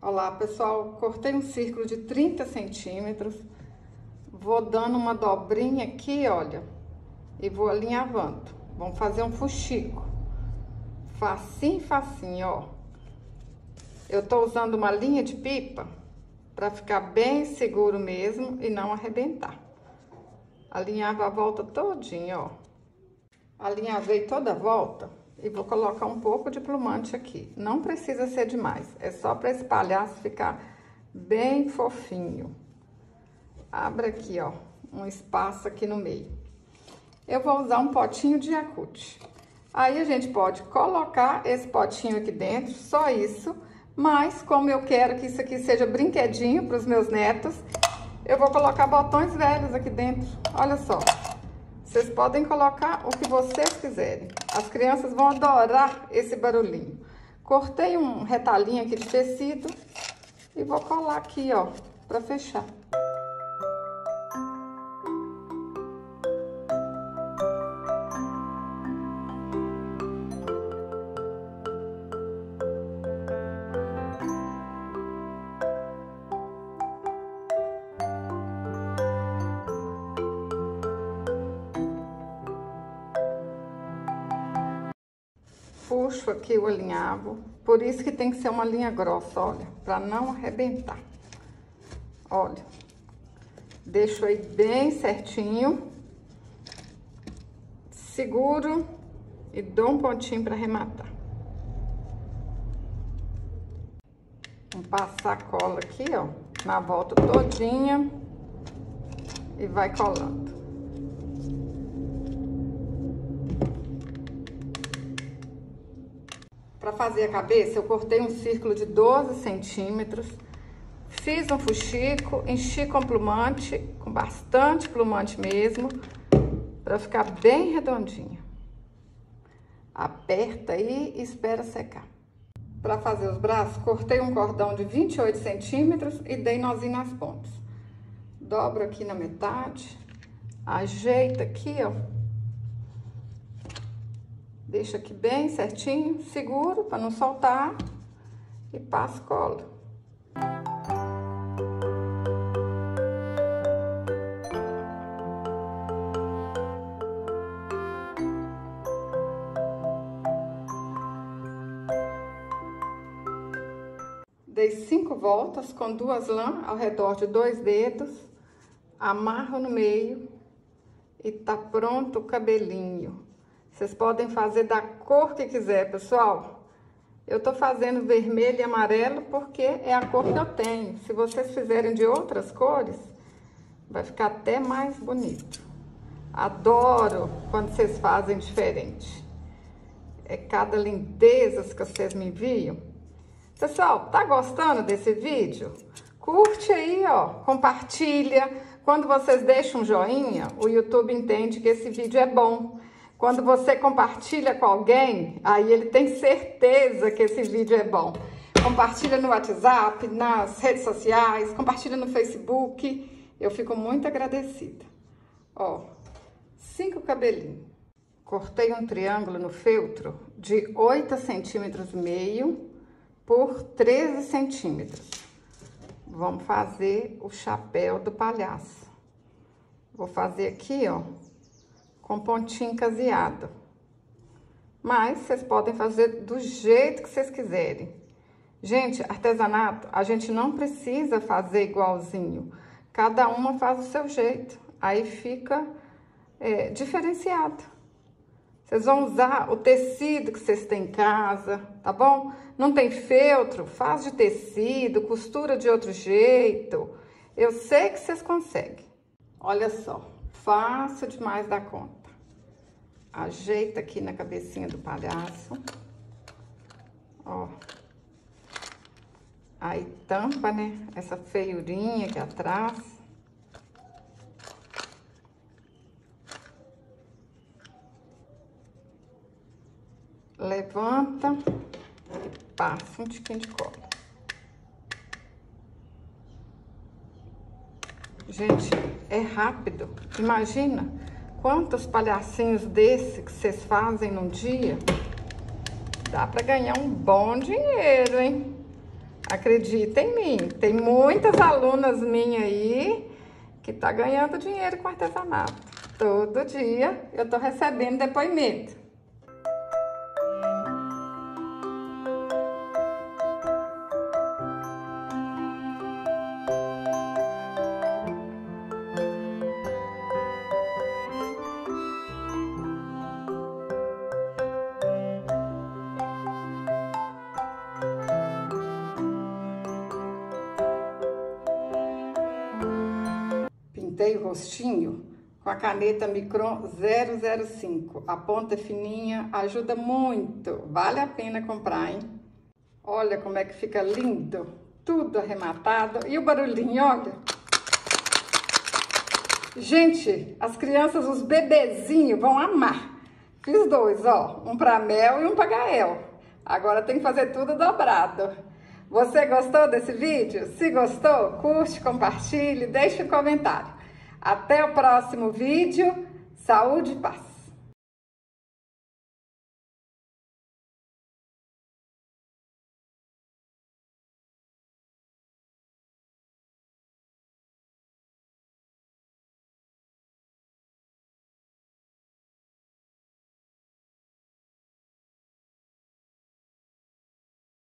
Olá, pessoal. Cortei um círculo de 30 centímetros. Vou dando uma dobrinha aqui, olha. E vou alinhavando. Vamos fazer um fuxico. Facinho, facinho, ó. Eu tô usando uma linha de pipa para ficar bem seguro mesmo e não arrebentar. Alinhava a volta todinha, ó. Alinhavei toda a volta e vou colocar um pouco de plumante aqui. Não precisa ser demais, é só para espalhar ficar bem fofinho. Abra aqui, ó, um espaço aqui no meio. Eu vou usar um potinho de Yakult. Aí a gente pode colocar esse potinho aqui dentro, só isso. Mas como eu quero que isso aqui seja brinquedinho para os meus netos, eu vou colocar botões velhos aqui dentro. Olha só. Vocês podem colocar o que vocês quiserem. As crianças vão adorar esse barulhinho. Cortei um retalhinho aqui de tecido e vou colar aqui, ó, para fechar. Puxo aqui o alinhavo. Por isso que tem que ser uma linha grossa, olha, para não arrebentar. Olha, deixo aí bem certinho. Seguro e dou um pontinho para arrematar. Vamos passar a cola aqui, ó, na volta todinha e vai colando. Para fazer a cabeça, eu cortei um círculo de 12 centímetros, fiz um fuxico, enchi com plumante, com bastante plumante mesmo, para ficar bem redondinho. Aperta aí e espera secar. Para fazer os braços, cortei um cordão de 28 centímetros e dei nozinho nas pontas. Dobro aqui na metade, ajeita aqui, ó, Deixa aqui bem certinho, seguro para não soltar e passo cola. Dei cinco voltas com duas lãs ao redor de dois dedos, amarro no meio e tá pronto o cabelinho. Vocês podem fazer da cor que quiser, pessoal. Eu tô fazendo vermelho e amarelo porque é a cor que eu tenho. Se vocês fizerem de outras cores, vai ficar até mais bonito. Adoro quando vocês fazem diferente. É cada lindeza que vocês me enviam. Pessoal, tá gostando desse vídeo? Curte aí, ó, compartilha. Quando vocês deixam um joinha, o YouTube entende que esse vídeo é bom. Quando você compartilha com alguém, aí ele tem certeza que esse vídeo é bom. Compartilha no WhatsApp, nas redes sociais, compartilha no Facebook. Eu fico muito agradecida. Ó, cinco cabelinhos. Cortei um triângulo no feltro de 8 centímetros meio por 13 centímetros. Vamos fazer o chapéu do palhaço. Vou fazer aqui, ó, com pontinho caseado. Mas vocês podem fazer do jeito que vocês quiserem. Gente, artesanato, a gente não precisa fazer igualzinho. Cada uma faz o seu jeito. Aí fica é, diferenciado. Vocês vão usar o tecido que vocês têm em casa, tá bom? Não tem feltro? Faz de tecido, costura de outro jeito. Eu sei que vocês conseguem. Olha só, fácil demais da conta ajeita aqui na cabecinha do palhaço. Ó. Aí tampa, né? Essa feiurinha aqui atrás. Levanta e passa um tiquinho de cola. Gente, é rápido. Imagina Quantos palhacinhos desse que vocês fazem num dia? Dá para ganhar um bom dinheiro, hein? Acredita em mim, tem muitas alunas minhas aí que tá ganhando dinheiro com artesanato. Todo dia eu tô recebendo depoimento. Pintei o rostinho com a caneta Micron 005. A ponta é fininha, ajuda muito. Vale a pena comprar, hein? Olha como é que fica lindo. Tudo arrematado. E o barulhinho, olha. Gente, as crianças, os bebezinhos vão amar. Fiz dois, ó. Um para Mel e um para Gael. Agora tem que fazer tudo dobrado. Você gostou desse vídeo? Se gostou, curte, compartilhe, deixe um comentário. Até o próximo vídeo. Saúde e paz.